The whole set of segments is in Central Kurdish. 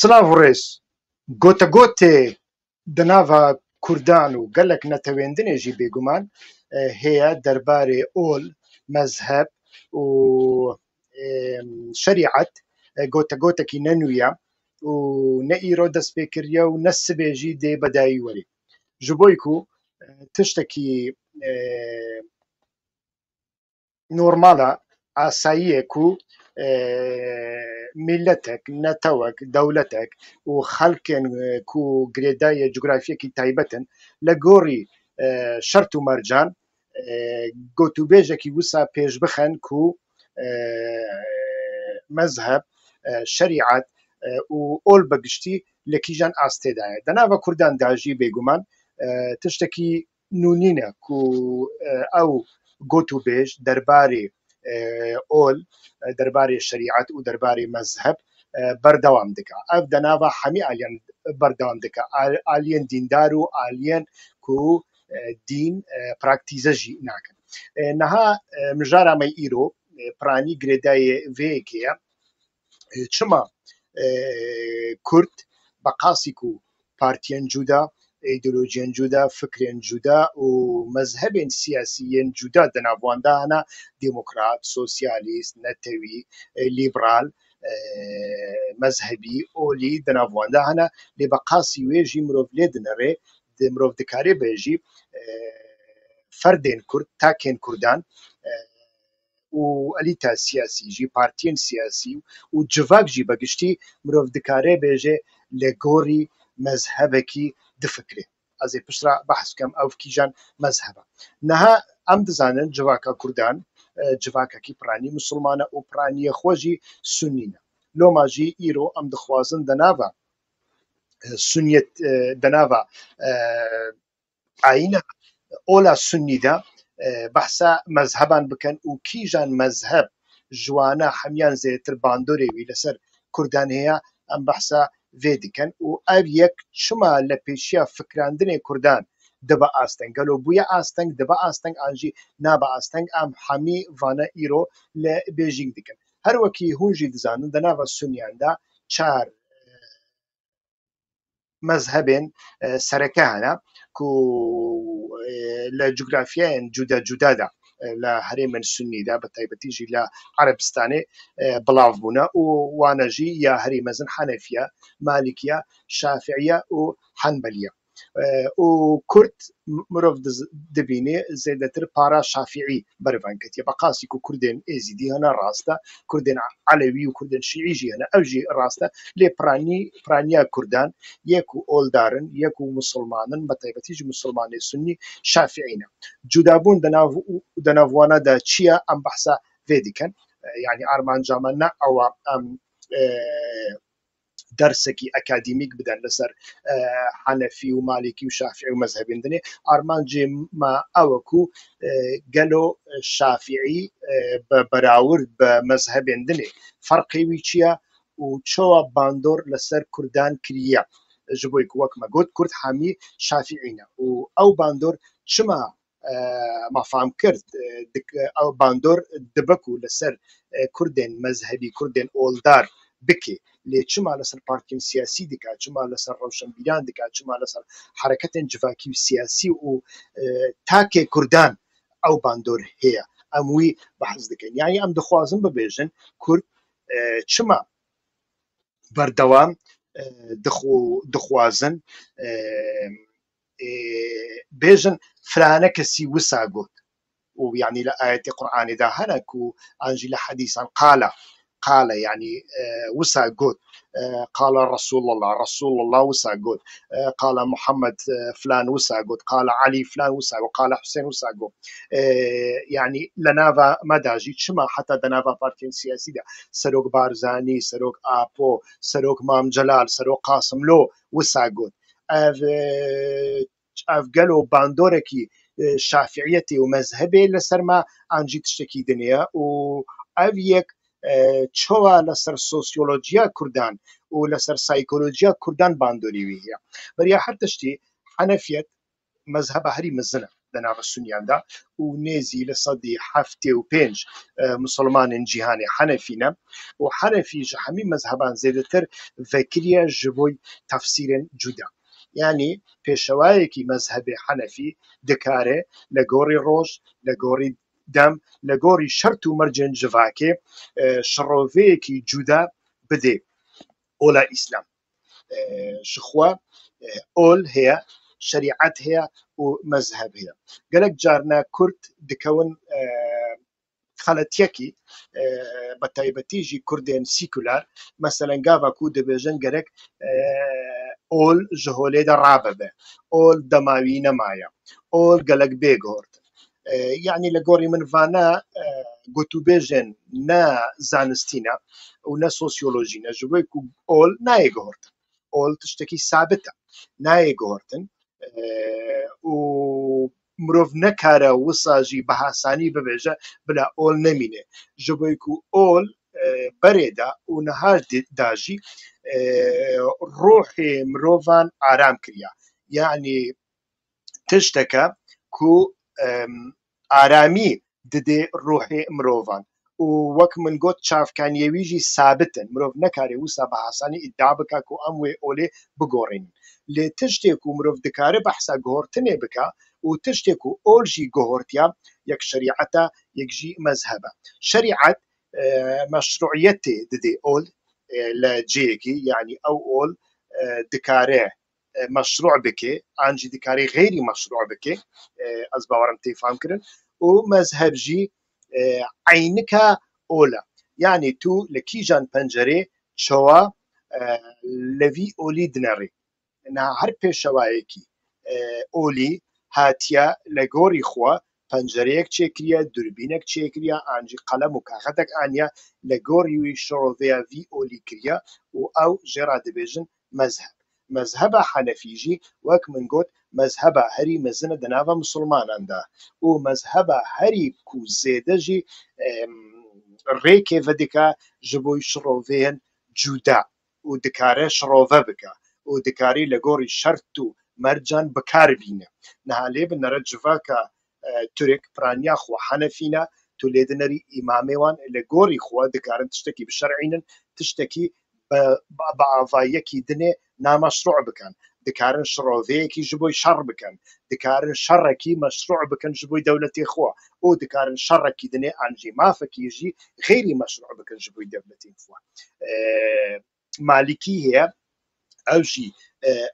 سلااو ڕێز گۆتەگۆتێ دناوا کوردان و گەلک نەتەوێندنێژی بێگومان هەیە دەربارێ ئۆل مەزهب و شریعەت گۆتەگۆتەکی نەنوویە و نە ئیرۆ دەست پێکردە و نەسبێژی دێ بەدایی وەری ji بۆی ku tiştekî normala asayiyê ku میلەتێک نەتەوەک دەولەتێک و خەڵکێن و گرێدایە جوگرافیەکی تایبەتن لە گۆڕی شەرت و مەرجان گۆتوبێژێکی وسا پێش بخەن و مەزهب شریعت و ئۆل بەگشتی لە کیژان ئاستێدایە دەناوە کوردان داژی بێگومان تشتێکی نونینە و ئەو گوت و بێژ دەربارەی ئۆل دەربارەی شریعت و دەربارەی مەزهب بەردەوام دکا ئەف دەناوە هەمی ئالیان بەردەوام دکا ئالیەن دیندار و ئالیەن کو دین پراکتیزەژی ناکەن نەها مژارامەی ئیرۆ پرانی گرێدایە وەیەکەیە چما کورد بە قاسیک و پارتیەن جودا ئیدۆلۆژیان جودا فکرێن جودا و مەزهبێن سیاسیەن جودا دەناوانندانا دموکرات سوسیالیست نەتەوی لیبرال مەزهبی ئۆلی دەناوانندانا لێ بە قاسی وێژی مرۆڤ لێ دنەڕێ مرۆڤ دکارێ بێژی فەردێن کورد تاکێن کوردان و ئەلیتا سیاسی ژی پارتیین سیاسی و جڤاک ژی بەگشتی مرۆڤ دکارێ بێژێ لە گۆری مەزهبەکی دفکرێ ئەزێ پشرا بەحسکەم ئەو کیژان مەزهبە نەها ئەم دەزانن جواکە کوردان جواکەکی پرانی مسلمانە و پرانیە خۆژی سنینە لۆماژی ئیرۆ ئەم دخوازن دەناوە سنیەت دەناوە ئاینە ئۆلا سنیدا بەسا مەزهبان بکەن و کیژان مەزهب ژوانە هەمان زێتر باندۆرێوی لەسەر کوردان هەیە ئەم بەسا vê dikin û ev yek çima li pêşiya fikrandinê Kurdan dibe asteng gelo bûye asteng dibe asteng an jî nabe asteng em hemî vana îro li Bêjing dikin. Her wekî hûn jî dizanin di nava Sunyan de çar mezhebên sereke hene ku لە جوگرافیایەن جودا جودا دا لا هريم السني بە تایبەتیژی لە لا بڵاو آه، بوونە و وانەژی یا يا هريم زن حنفية مالكية شافعية وحنبلية و کورد مرۆڤ دەبینێ زێدەتر پارا شافعی بەرەڤانکەتی بەقاسی و کوردێن ئێزیدی هەنا ڕاستە کوردێن علەوی و کوردن شیعیژی هەنە ئەوژی ڕاستە لێ پرانی پرانیا کوردان یەک و ئۆلدارن یەک و مسلمانن بە تایبەتیژ مسلمانی سنی شافعینە جودابوون دەناوانەدا چییە ئەم بەحسا vedikan yani Arman Caman'la Ava دەرسێکی ئەکادمیک بدەن لەسەر حەنەفی و مالێکی و شافی و مەزهبێندنێ ئارمانجێما ئەوەکو گەلۆ شافعی بە بەراورد بە مەزهبێندنێ فەرقیوی چییە و چۆوە باندۆر لەسەر کوردان کریە ji bo wekme got Kurd hemî şafiîne û ew bandor çima mafam kir ew bandor dibek û li ser Kurdên mezhebî Kurdên oldar bike لێ چما لەسەر پارتیم سیاسی دکات چما لەسەر ڕەوشنبیران دکات چما لەسەر حرکەتێن جڤاکی و سیاسی و تاکێ کوردان ئەو باندۆر هەیە ئەمووی بەحز دەکەن یانی ئەم دەخوازم ببێژن کورد چما بەردەوام دخوازن بێژن فرانە کەسی وسا گوت و یعنی لە ئاەتی قورآانیدا هەرک و ئەنجی لە حەدیسان قالە قال يعني آه، وسع جود آه، قال رسول الله رسول الله وسع جود آه، قال محمد فلان وسع جود قال علي فلان وسع قال حسين وسع جود يعني ما داجي شما حتى دناوا بارتين سياسي دا سروق بارزاني سروق آبو سروق مام جلال سروق قاسم لو وسع جود اف اف قالوا باندوركي شافعيتي ومذهبي لسرما انجيت شكي دنيا و اف يك چۆوە لەسەر سۆسیۆلۆجییا کوردان و لەسەر سایکۆلۆجییا کوردان باندۆریوی هەیە بەریا هەر تشتی حەنەفیت مەزهە بە هەری مزنە لەناوە سونیاندا و نێزی لە سەدی هەفتێ و پێنج مسلمانن جیهانی حەنەفینە و حەنەفیش هەمی مەزهبان زێدەتر ڤکریە ji بۆی تەفسیرن جودا. ینی پێشەوایەکی مەزهبێ حەنەفی دەکارێ لە گۆڕی ڕۆژ لە گۆڕی دەم لە گۆری شەرت و مەرجێن جڤاکێ شڕۆڤەیەکی جودا بدێ ئۆلا ئیسلام شخوا ئۆل هەیە شریعت هەیە و مەزهب هەیە گەلک جارنا کورت دکەون خەڵەتەکی بە تایبەتیژی کوردێن سیکولار مەسەلەنگاوەکو دەبێژن گەرەک ئۆل ژهۆلێدا ڕاببێ ئۆل دەماوی نەمایە ئۆل گەلک بێگۆرت یعنی لە گۆڕی منڤانە گوتوبێژێن نە زانستینە و نە سۆسیۆلۆژی نەژبووی و ئۆل نایە گۆڕتن ئۆل تشتێکی سابتە نایە گۆڕتن و مرۆڤ نەکارە وساژی بەهاسانی ببێژە بلا ئۆل نەمینێ ژبووی و ئۆل بەرێدا و نەهار داژی ڕۆحێ مرۆڤان ئارام کریا یعنی تشتەکە کو ئارامی ددێ ڕۆحێ مرۆڤان و وەک من گوت چاافکانیەویژی سابتن مرۆڤ نەکارێ وسا بە حسانی ئیدا بک و ئەم وێ ئۆلێ بگۆڕین لێ تشتێک و مرۆڤ دکارە بە حسا گۆرتنێ بک و تشتێک و ئۆرژی گۆهرتیا یەک شریعەتە یەکژی مەزهبە شریعەت مەشروعەتێ ددێ ئۆل لە جێکی یعنی ئەو ئۆل دکارێ مشروع بکێ ئاجی دیکاری غێری مشروع بکێ ئەس باوەڕم تیفام کردن و مەزهبژی عینکە ئۆلە یعنی تو لە کیژان پەنجەرێ چۆوە لەوی ئۆلی دنەڕێ نا هەر پێشەوایەکی ئۆلی هاتیە لە گۆری خوا پەنجەرەیەک چێکریە دوربینەك چێکریە ئاجی قەلم و کاغەتێک ئاە لە گۆری وی شڕۆڤیا وی ئۆلی کریە و ئەو ژێرا دەبێژن مەزهب مەذهبە حەنەفیژی وەک من گوت مەذهبە هەری مەزنە دەناوە مسلماناندا و مەذهبە هەری کو زێدەژی ڕێکێ بەدیکە ji بۆی شڕۆڤێن جودا و دکارە شڕۆڤە بکە و دکاری لە گۆری شەرت و مەرجان بکاربینە نهالێ بنەرە جڤکە تورێک پرانیا خو حەنەفینە تو لێدنەری ئیمامێوان لە گۆری خوا دکارن تشتێکی بشەرعینن تشتێکی بە ئاڤایەکی دنێ نامەشروع بکەن دکارن شڕۆڤەیەکی ji بۆی شەڕ بکەن دکارن شەڕێکی مەشروع بکەن ji بۆی دەولەتی خۆ ئەو دکارن شەڕێکی دنێ ئەنجی مافەکیژی غێری مەشروع بکەن ji بۆی دەولەتی خۆ مالیکی هەیە ئەوژی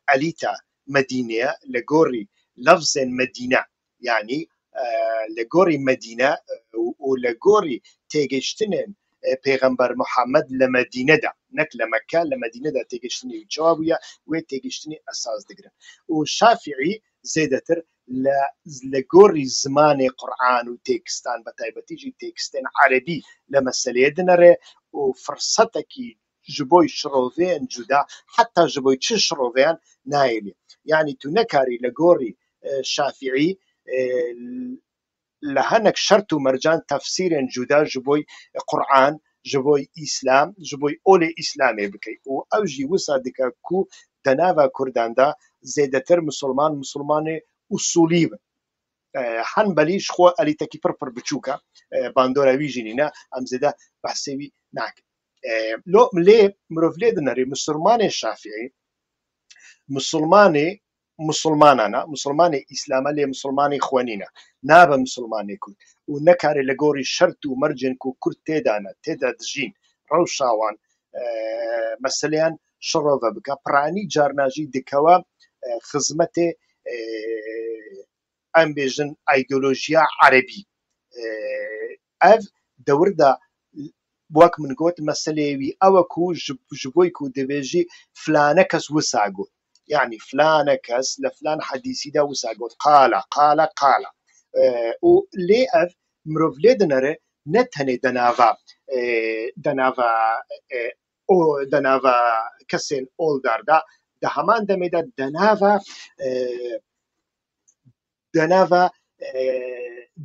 ئەلیتا مدینەیە لە گۆڕی لەفزێن مدینە ینی لە گۆری مدینە و لە گۆری تێگەشتنێن پێغەمبەر محەممەد لە مدینەدا نك لما كان لما دينا دا جواب بووە وێ تێگەشتنی أساس دەگرن و شافعی زێدەتر لە لە گۆڕی زمانی و تيكستان بە تایبەتیژی تێکستێن عربی لە مەسلەیە دنەڕێ و فرسەتێکی جبوي bo şrovên cuda heta ji bo çi şrovyan nayelî yani tu nekarî li ji bo îslam ji bo olê îslamê bike û ew jî wisa dike ku di nava Kurdan de zêdetir misolman misolmanê usulî bin e, henbelî ji xwe elîtekî pir pir biçûk e bandora wî jînîne em zêde behsê wî nakin e, lê mirov lê dinirê misilmanê şafiî misilmanê مسلمانانە مسلمانی ئیسلامە لێ مسلمانی خوێنینە نابە مسلمانی کورد و نەکارێ لە گۆری شەرت و مەرجنک و کورد تێدانە تێدا دژین ڕەوشاوان مەسلیان شڕۆڤە بکە پرانی جارناژی دکەوە خزمەتێ ئەمبێژن ئایدۆلۆژیا عەربی ئەف دەوردا وەک من گوت مەسلێوی ئەوە کو ژ بۆی و دەبێژی فلانە کەس وساگوت يعني فلانة لفلان حديثي فلان وساقوت قال قال قال اه و لێ ئەف مرۆڤ لێ دەنەرێ نە تەنێ دەناوا آه، دەناوا آه، دەناوا کەسێن ئۆلداردا دە هەمان دەمێدا دەناوا آه، دەناوا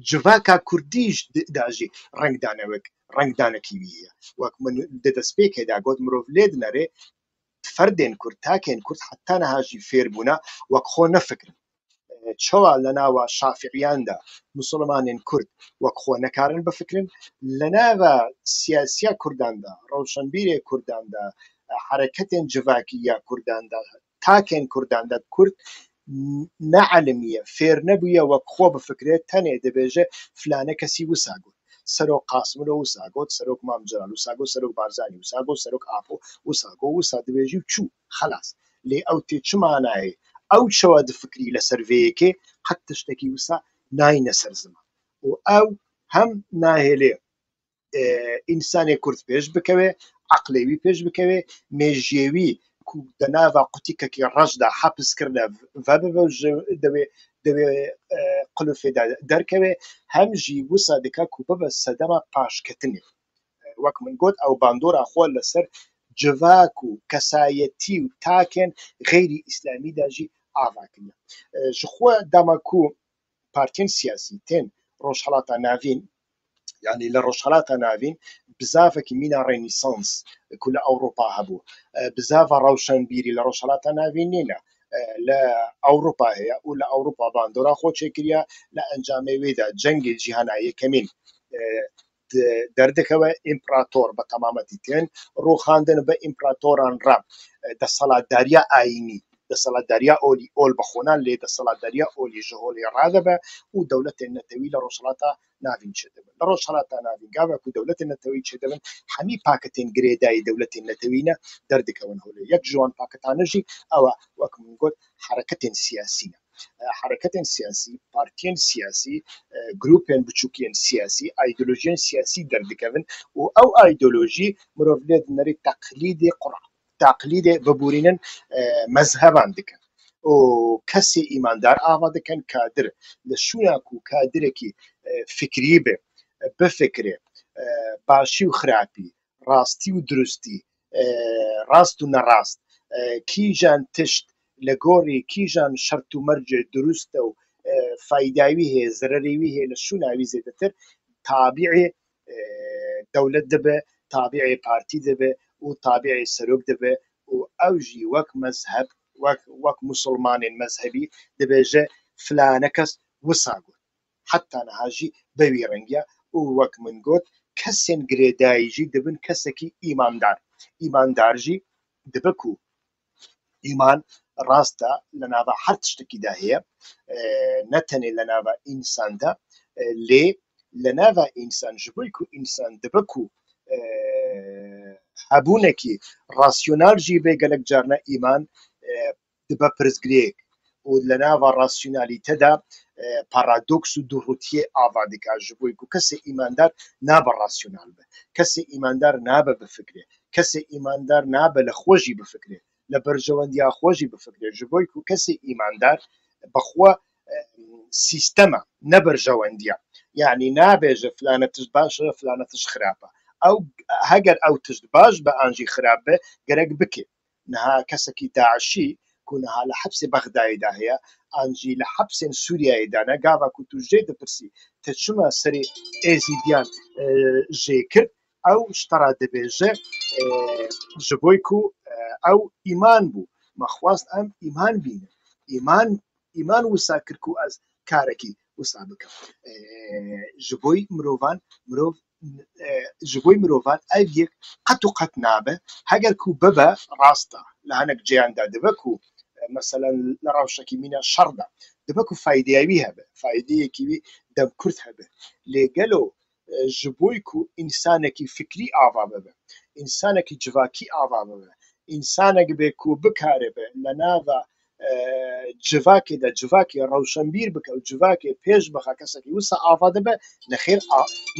جڤاکە رنگ دانوك رنگ ڕنگدانەکی بيه وك من دەدەستپێکێدا گوت مرۆڤ لێ دنەرێ فەردێن کورد تاکێن کورد حتا نەهاژی فێربوونا وەک خۆ نەفکرن چوا لە ناوە شافعیاندا مسلمانێن کورد وەک خۆ نەکارن بفکرن لە ناوە سیاسیا کورداندا ڕەوشنبیرێ کورداندا حرەکەتێن جڤاکی یا کورداندا تاکێن کورداندا کورد نەعلمیە فێر نەبووە وەک خۆ بفکرێت تەنێ دەبێژە فلانە کەسی وساگو سەرۆک قاسمرۆ و ساگۆت سەرۆک مامجران و ساگۆ سەرۆک بارزانانی و ساگۆ سەرۆک ئاپۆ و ساگۆ و سادوێژی و چوو خلاص لێ ئەو تێ چمانایە ئەو شەوە دفکری لە سەرڤەیەکێ قەت تشتێکی وسا ناینە سەر زمان و ئەو هەم ناهێلێ ئینسانێک کورت پێش بکەوێ عقلێوی پێش بکەوێ مێژێوی دەناوا قوتیکەکی ڕەشدا حەپس کردە دەوێ دەوێ قلوفێدا دەرکەوێ هەم ژی وسا دکا کوپە بە سەدەما پاشکەتنی وەک من گوت ئەو باندۆرا خۆ لەسەر جڤاک و کەسایەتی و تاکێن غێری ئیسلامیداژی ئاواکردە ژخوا داماکو پارتین سیاسی تێن ڕۆژهڵاتە ناوین یعنی لە ڕۆژهڵاتە ناوین بزافێکی مینا ڕێنیسانس کولە ئەوروپا هەبوو بزاە ڕەوشەنبیری لە ڕۆژهڵاتە ناوین نینە لە ئەوروپا هەیە و لە ئەوروپا باندۆرا خۆ چێکرە لە ئەنجامەی وێدا جەنگی جیهانا یەکەمین دەردەکەوە ئیمپراتۆر بە تەمامەتی تێن ڕوخاندن بە ئیمپراتۆران ڕاب دەسەڵاتداریا ئاینی دەسەڵاتداریا ئۆلی ئۆل بەخۆنان لێ دەسەڵاتداریا ئۆلی ژهۆلی ڕادەبە و دەولەتێن نەتەوی لە ڕۆژڵاتە ناوین چ دەبن لە ڕۆژهڵاتە ناوینگاوە و دەولەتی نەتەوەی چ دەبن هەمی پاکەتین گرێدایی دەولەتی نەتەوینە دەردەکەون هەولێ یەک جوان پاکتانەژی ئەوە وەک من گوت حرەکەتین سیاسینە حركه سیاسی بارتيان سياسي جروبين بچوكين سیاسی ايديولوجيان سياسي دردكوين و او ايديولوجي مروف لێت نەری تەقلیدی قڕ تاقلیدێ ببورینن مەزهەبان دکن ئۆ کەسی ئیماندار ئاوا دەکەن کادر لە شووناک و کادرێکی فکری بێ بفکرێ باشی و خراپی ڕاستی و دروستی ڕاست و نەڕاست کیژان تشت لە گۆڕی کیژان شەرت و مەرجێ دروستە و فیداوی هەیە زرەریوی هەیە لە شووناوی زێدەتر تابیعێ دەولت دەبێ تابیعێ پارتی دەبێ و تابعی سەرۆک دەبێ و ئەوژی وەک مەزهب وەک مسلمانین مەذهبی دەبێژە فلانە کەس وساگوت حتا نەهاژی بەوی ڕەنگە و وەک من گوت کەسێن گرێدایژی دەبن کەسێکی ئیماندار ئیماندارژی دەبک و ئیمان ڕاستە لە ناوە هەر شتێکیدا هەیە نەتەنێ لە ناوە ئینساندا لێ لە ناوە ئینسان ژبووی و ئینسان دەبک و هەبوونێکی ڕاستیۆنال ژی بێ گەلک جارنە ئیمان بە پرزگرێک و لە ناوە ڕاستیۆنالیتەدا پارادۆکس و دوڕوتیە ئاوادێکا ژبووی و کەسی ئیماندار نابە ڕاستیۆنال بە کەسی ئیماندار نابە بفکرێ کەسی ئیماندار نابە لە خۆشی بفکرێ لە بەرژەوەندیا خۆشی بفکرێ ژبووی و کەسی ئیماندار بەخوا سیستەمە نەبەرژەوەندیە یعنی نابێژە فلانەتش باشە فلانەتش خراپە ئەو هەگەر ئەو تشت باش بە ئانجی خراپە گەرەک بکێ نەها کەسەکی داعشی کوونەها لە حەبسێ بەغدایدا هەیە ئانجی لە حەبسێن سووریایدانە گاوا کو توژێ دەپرسی تەچمە سەری ئێزیدیان ژێ کرد ئەو شتەرا دەبێژە ji بۆی کو ئەو ئیمان بوو مەخواست ئەم ئیمان بینە ئیمان ئیمان وسا کرد و ئەس کارێکی usamega. Živoj mirovan, mirov جبوی مروفان اف یک آه، قط نابه هگر كو ببا راستا لهنك جي عند دبكو مثلا لروشكي من شردة دبكو فايدة يبي هبه فايدة كي دم كرت هبه لقلو آه، جبويكو انسانك فكري آوا ببه انسانك جواكي آوا ببه انسانك بكو بكاربة به لناوا جڤاکێ دە جڤاکی ڕەوشەمبیر بکە و جڤاکێ پێش بخە کەسێکی وسە ئاوا دەبە نەخێر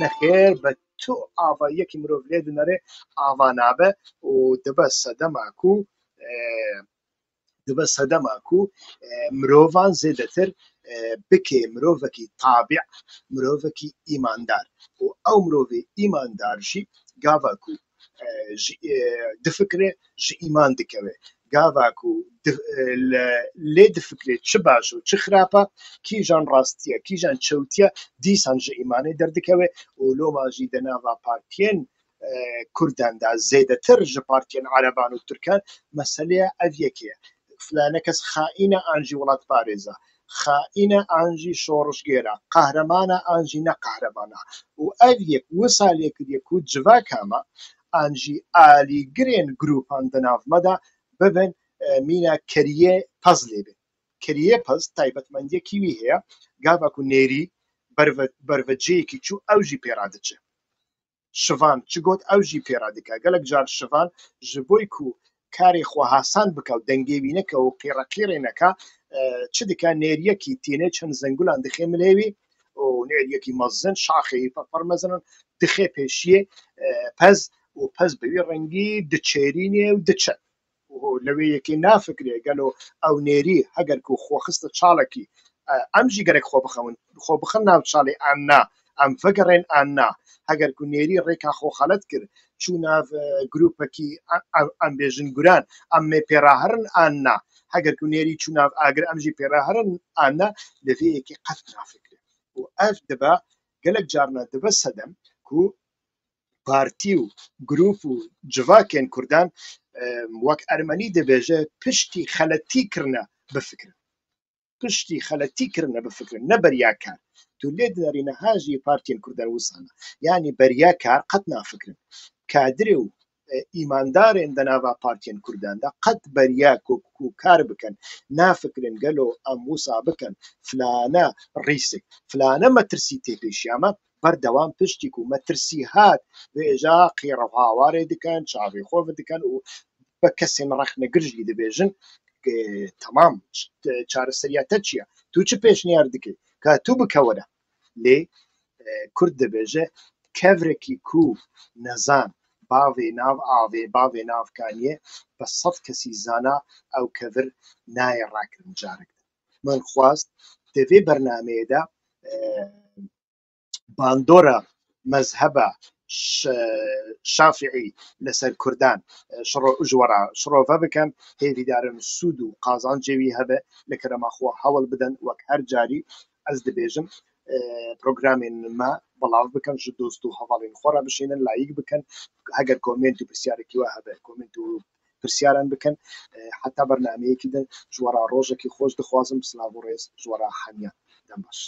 نەخێر بە تو ئاوا یەکی مرۆڤ لێ دونەرێ ئاوا نابە و دەبە سەدەماک و دەبە سەدەماک و مرۆڤان زێدەتر بکێ مرۆڤکی تابع مرۆڤکی ئیماندار و ئەو مرۆڤی ئیماندارژی گاواکو دفکرێ ji ئیمان dikەوێ گاواک و لێ دفکرێت چ باش و چ خراپە کیژان ڕاستیە کیژان چوتە دیسان ji ئیمانی دەردکەوێ و لۆماژی دەناوا پارتێن کورداندا زێدەتر ji پارتێن عربان و تورکان مەسلەیە ئەڤ یەکەیە فلانە کەس خائینە ئانجی وڵات پارێزە خائینە ئانجی شۆڕژگێرە قەهرەمانە ئانجی نەقەهرەمانە و ئەر یەک وە سالێک یەک و جوا کامە ئانجی ئالیگرێن گروپان دەناافمەدا ببن مینە کەریە پەز لێ بێت کریە پەز تایبەتمەندیەکیوی هەیە گاواکو نێری بەرەجەیەکی چوو ئەوژی پێرادچێ شوان چ گوت ئەوژی پێرادیکە گەلک جار شوان ji بۆی کو کاری خواهاسان بکە و دەنگێوی نەکە و پێڕەکێڕێنەکە چ دیکە نێریەکی تێنێ چەند زەنگولان دخێ ملێوی و نێریەکی مەزن شاخی پەرمەزنن دخێ پێشیە پەز و پەس بەوی ڕەنگی دچێرینێ و دچە لەوێ یەکی نافکرێ گەلۆ ئەو نێری هەگەر و خۆخستە چاڵێکی ئەم ژیگەرێک خۆ بخەون خۆ بخەن ناو چاڵی ئەنا ئەم فگەڕێن ئەنا هەگەر و نێری ڕێکا خۆخەلت کرد چوونە گرروپەکی ئەمبێژن گوران ئەمێ پێراهرن ئەنا هەگەر و نێری چووناو ئاگر ئەمژی پێراهرن ئەنا لەوێ یەکی قەت نافکرێ و ئەف دەبە گەلک جارنا دەبە سەدەم و پارتی و گرروپ و جڤاکێن کوردان وەک ئەرمەنی دەبێژە پشتی خەلەتی کردە بفکرن پشتی خەلەتی کردە بفکرن نەبەریاکار تو لێ دەرینە هاژی پارتین کوردار وسانە ینی بەریا کار قەت نافکرن کادرێ و ئیماندارێن دەناوا پارتین کورداندا قەت بەریا کۆکو و کار بکەن نافکرن گەلۆ ئەم موسا بکەن فلانە ڕیسک فلانە مەترسی تێپێشیامە بەردەوام پشتیک و مەترسی هات بێژا قیڕە هاوارێ دکەن چاوی خۆ دکەن و بە کەسێن ڕخنەگرژی دەبێژن تەمام چارەسەریاتە چییە تو چ پێشنیار دکەیت کە تو بکەوەرە لێ کورد دەبێژە کەورێکی کوف نەزان باێ ناو ئاوێ باێ ناافکانیە بە سەد کەسی زانا ئەو کەور نایە ڕاکردن جارێک من خواست دەوێ بەرنمەیەدا باندۆرە مەزهبە شافعی لەسەر کوردان ژوەرا شڕۆڤە بکەن هێویدارن سوود و قازان جێوی هەبێ لە کەرەماخوا هەوڵ بدەن وەک هەر جاری ئەس دەبێژم پرۆگرامین ما بەڵاو بکەن ژ دۆست و هەواڵین خۆرا بشینن لایک بکەن هەگەر کۆمنت و پرسیارێکی وە هەبێ کۆمنت و پرسیاران بکەن حتا بەرنمەیەکی دن ژوەرا ڕۆژێکی خۆش دەخوازم سلااو ڕێز ژوەرا حەمیان دەم باش.